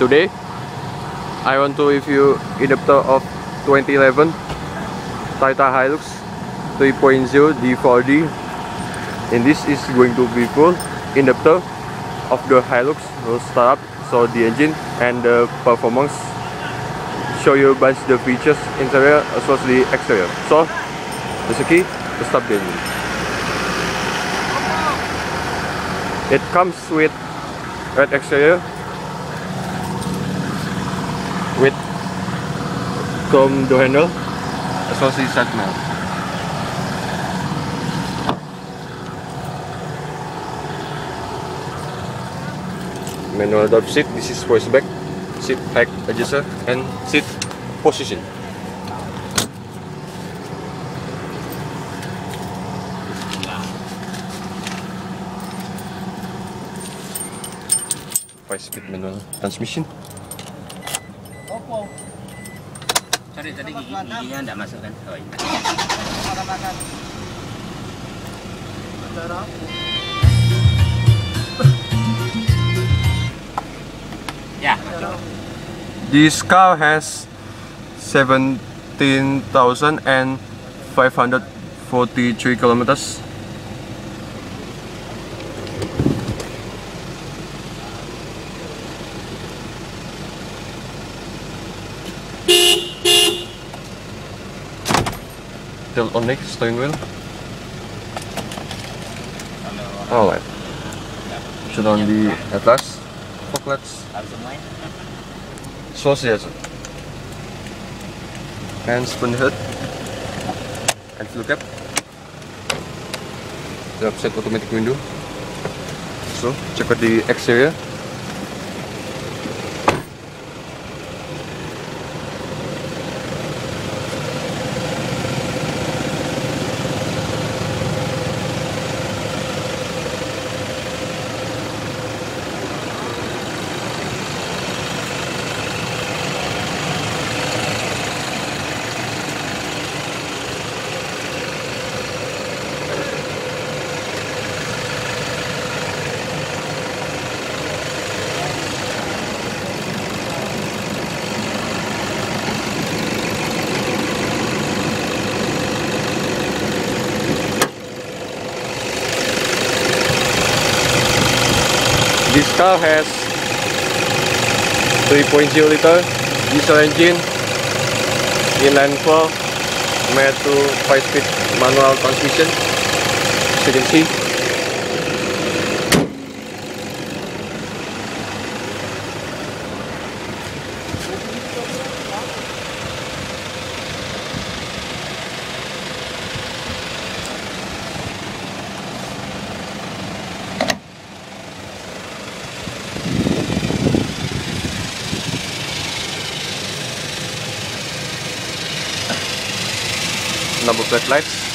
Today. I want to review adapter of 2011 Toyota Hilux 3.0 D4D and this is going to be full adapter of the Hilux will start up so the engine and the performance. Show you a bunch the features interior as well as the exterior. So that's the key to start the engine. It comes with red exterior chrome door handle as well as the side mount manual door seat this is voice back. Seat height adjuster and seat position. Five speed manual transmission. Opo. Sorry, tadi gigi giginya enggak masuk kan? Oh iya. Ya. This car has 17,543 kilometers. Tilt on next steering wheel. Alright. Should on the atlas. Main. Sausage. And spoon hood. And fuel cap. The upset automatic window. So, check out the exterior. Car has 3.0 liter diesel engine. Inline four made to 5 speed manual transmission. As you can see number plate lights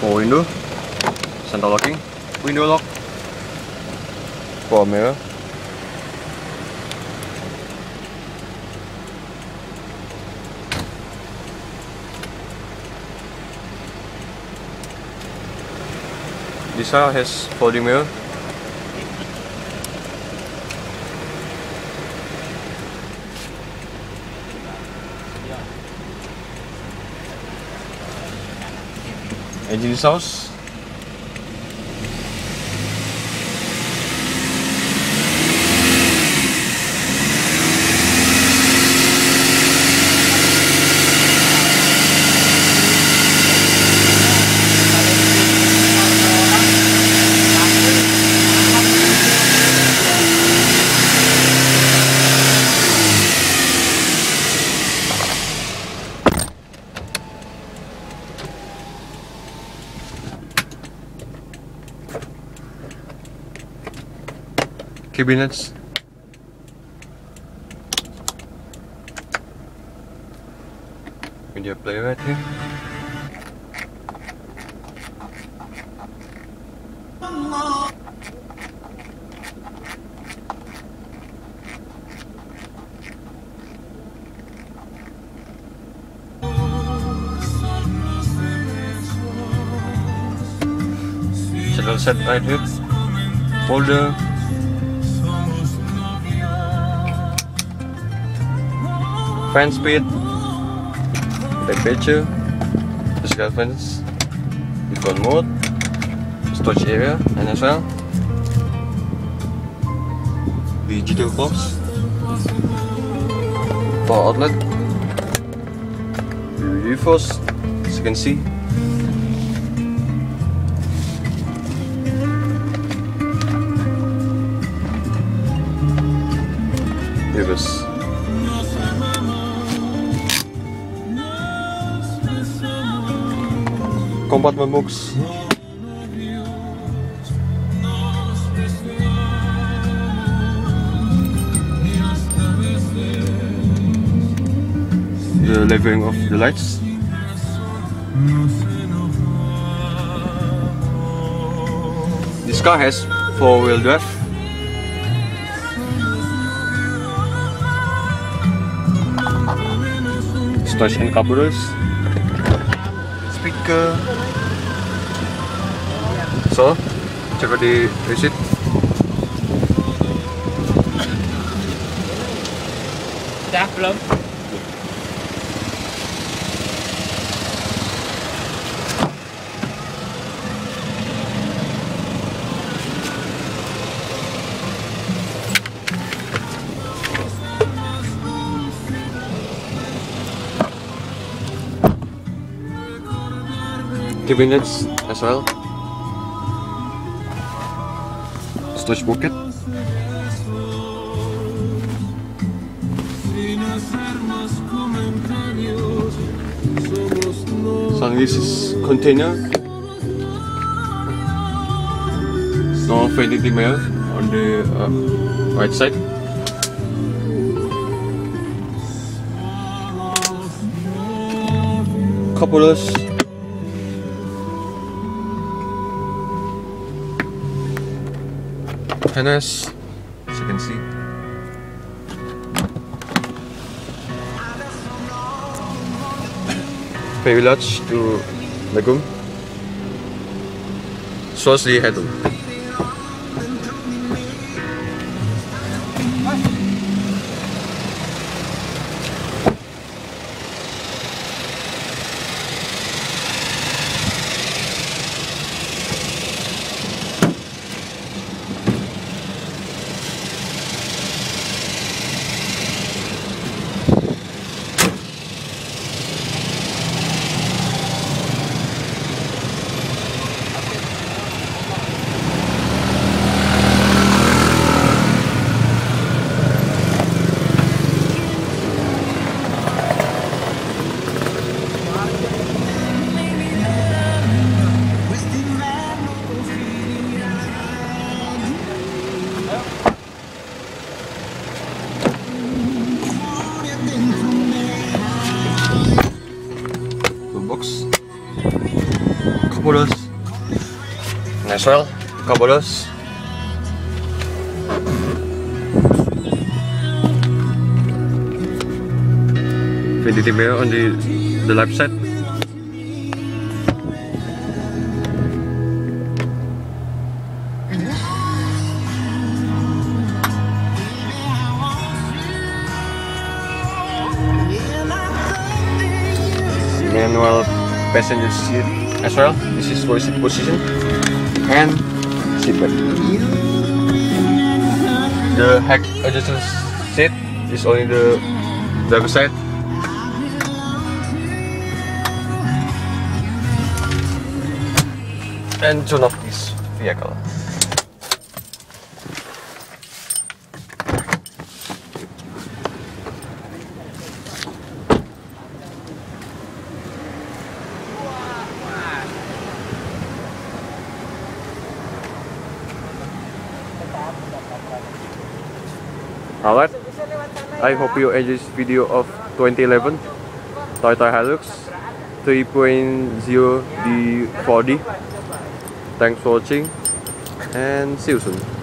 power window? Center locking? Window lock. Power mirror This car has folding mirror. Engine Cabinets. Media player right here. Settle set right here. Folder. Fan speed. Temperature. Physical fence. Different mode. Storage area and as well. Digital box. Power outlet. Reinforced as you can see. Compartment books. The leveling of the lights. This car has four-wheel drive. And carburetors. Speaker. So, check out the receipt. Dah belum? cabinets as well. Storage pocket. Sunglasses container. No vanity mirror on the uh, right side. Couplers. Tennis, as you can see. Very large to legroom. Sourcely headroom. And as well carburetors vanity mirror on the the left side? Manual passenger seat as well. This is for seat position and seat belt. The heck adjustment seat is only the driver side. And tune of this vehicle. Alright, I hope you enjoy this video of 2011 Toyota Hilux 3.0 D4D. Thanks for watching and see you soon.